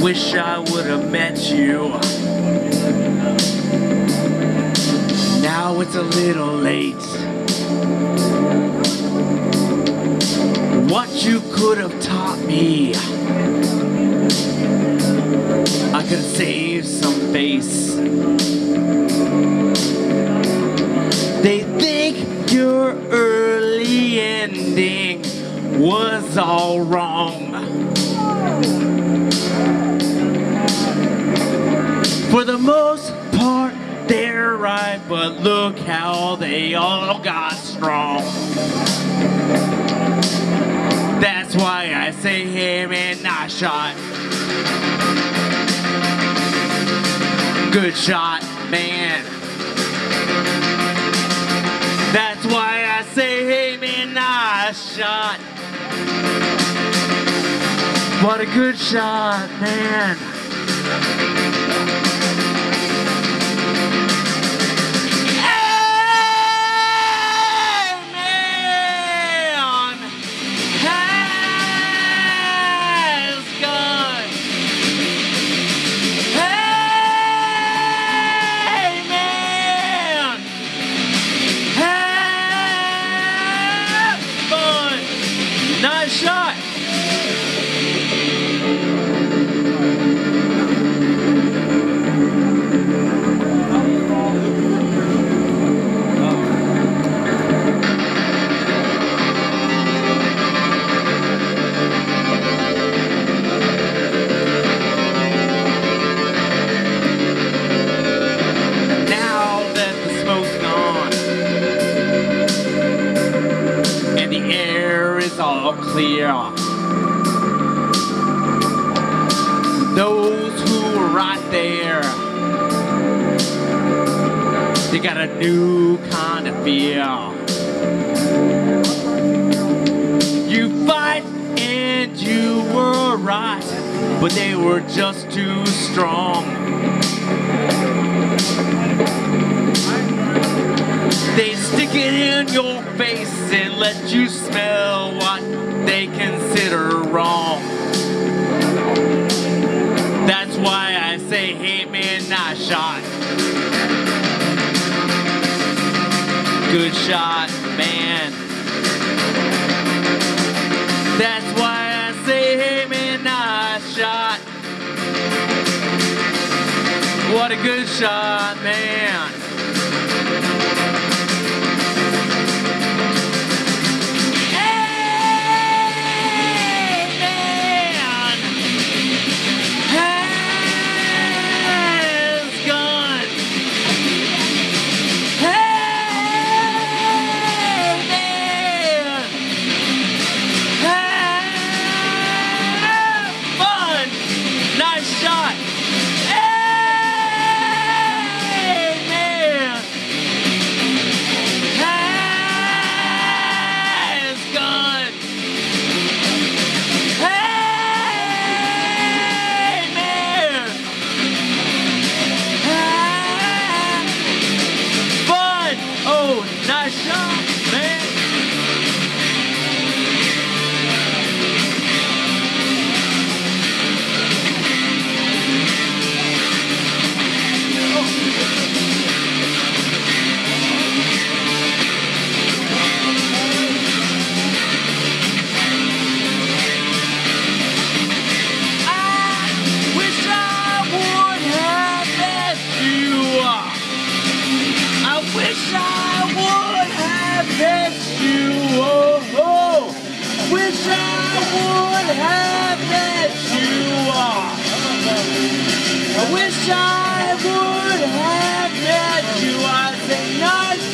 wish I would have met you. Now it's a little late. What you could have taught me. I could have saved some face. They think your early ending was all wrong. For the most part, they're right, but look how they all got strong. That's why I say him and not shot. Good shot, man. That's why I say hey man, nice shot. What a good shot, man. All clear, those who were right there, they got a new kind of fear. You fight and you were right, but they were just too strong. In your face and let you smell what they consider wrong. That's why I say, hey man, nice shot. Good shot, man. That's why I say, hey man, nice shot. What a good shot, man. Nice shot, wish I would have met you. I say, nice.